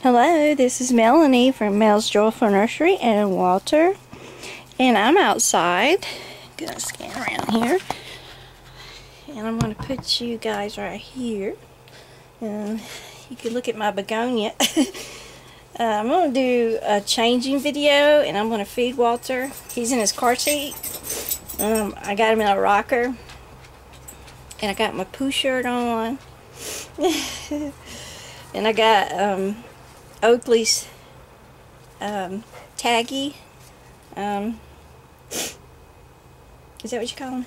Hello, this is Melanie from Mel's Joyful Nursery and Walter. And I'm outside. I'm Gonna scan around here. And I'm gonna put you guys right here. And you can look at my begonia. uh, I'm gonna do a changing video and I'm gonna feed Walter. He's in his car seat. Um, I got him in a rocker. And I got my poo shirt on. and I got um, Oakley's um, Taggy. Um, is that what you call them?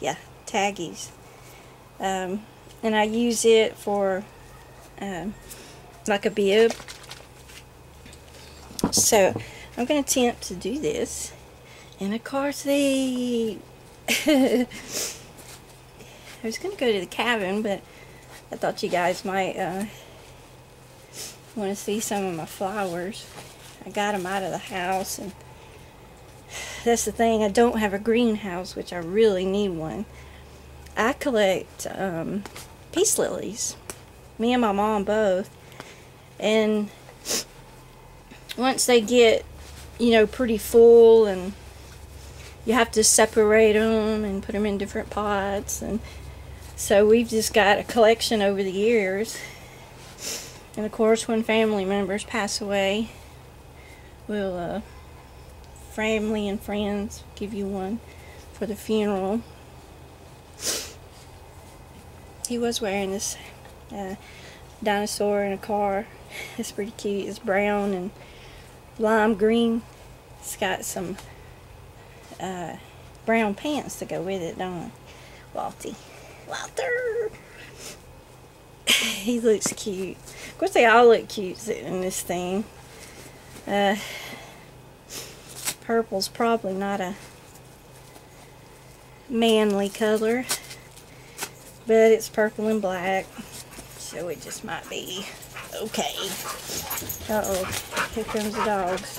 Yeah, Taggies. Um, and I use it for um, like a bib. So I'm going to attempt to do this in a car seat. I was going to go to the cabin, but I thought you guys might uh, want to see some of my flowers. I got them out of the house and that's the thing, I don't have a greenhouse, which I really need one. I collect um, peace lilies, me and my mom both, and once they get, you know, pretty full and you have to separate them and put them in different pots and so we've just got a collection over the years and of course when family members pass away we'll uh, family and friends give you one for the funeral. He was wearing this uh, dinosaur in a car. It's pretty cute. It's brown and lime green. It's got some uh, brown pants to go with it, don't it? Walty. Walter! he looks cute. Of course, they all look cute sitting in this thing. Uh, purple's probably not a manly color but it's purple and black so it just might be okay uh oh here comes the dogs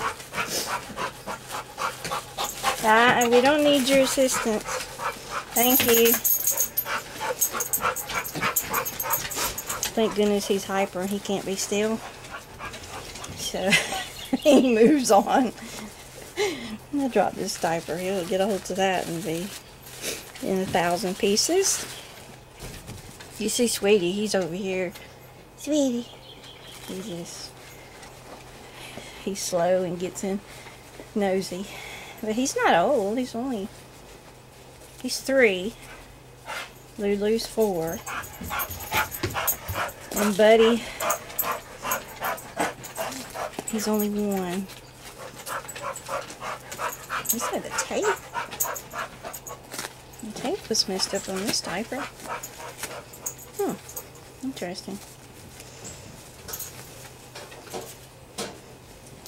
ah, we don't need your assistance thank you thank goodness he's hyper he can't be still so he moves on I drop this diaper. He'll get a hold of that and be in a thousand pieces. You see Sweetie, he's over here. Sweetie. He just, he's slow and gets in nosy. But he's not old. He's only, he's three. Lulu's four. And Buddy, he's only one. Is that the tape? The tape was messed up on this diaper. Hmm. Interesting.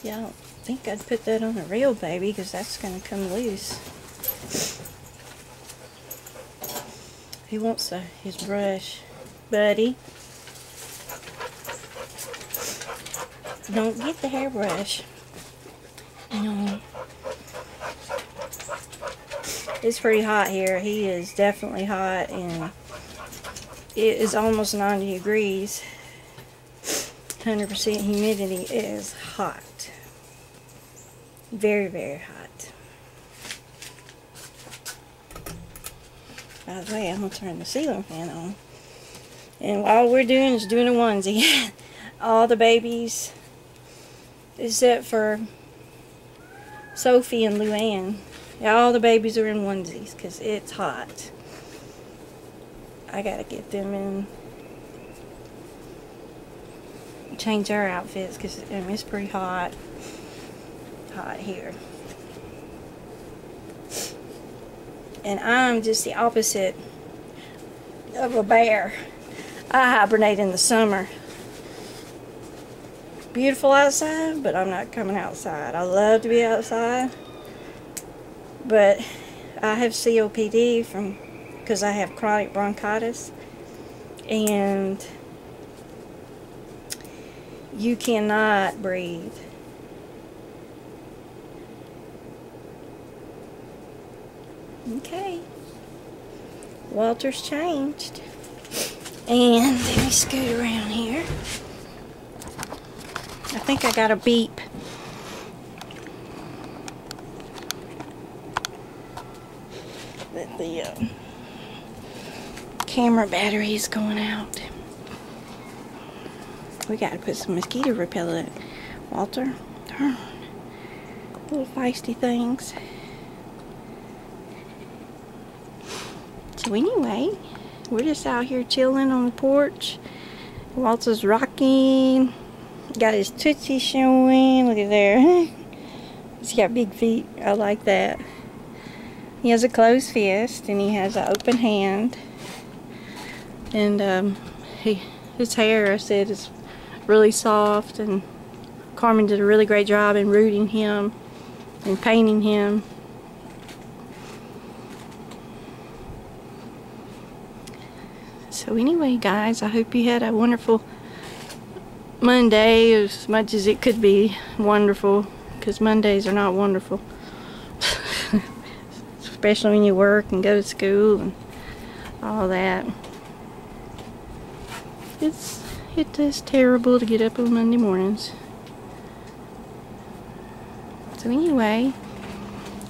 Yeah, I don't think I'd put that on a real baby because that's going to come loose. He wants a, his brush. Buddy. Don't get the hairbrush. No. It's pretty hot here. He is definitely hot and it is almost 90 degrees. 100% humidity is hot. Very, very hot. By the way, I'm going to turn the ceiling fan on. And all we're doing is doing a onesie. all the babies, except for Sophie and Luann, all the babies are in onesies because it's hot. I gotta get them in, change our outfits because it's pretty hot, hot here. And I'm just the opposite of a bear. I hibernate in the summer. Beautiful outside, but I'm not coming outside. I love to be outside but I have COPD from because I have chronic bronchitis and you cannot breathe. Okay. Walter's changed. And let me scoot around here. I think I got a beep. That the uh, camera battery is going out. We gotta put some mosquito repellent. Walter, darn. Little feisty things. So anyway, we're just out here chilling on the porch. Walter's rocking. Got his tootsie showing. Look at there. He's got big feet. I like that. He has a closed fist and he has an open hand. And um, he, his hair, I said, is really soft. And Carmen did a really great job in rooting him and painting him. So anyway, guys, I hope you had a wonderful Monday as much as it could be wonderful because Mondays are not wonderful. Especially when you work and go to school and all that. It's it is terrible to get up on Monday mornings. So anyway,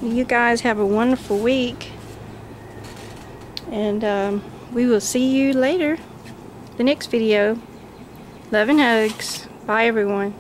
you guys have a wonderful week. And um, we will see you later. The next video. Love and hugs. Bye everyone.